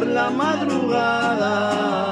por la madrugada.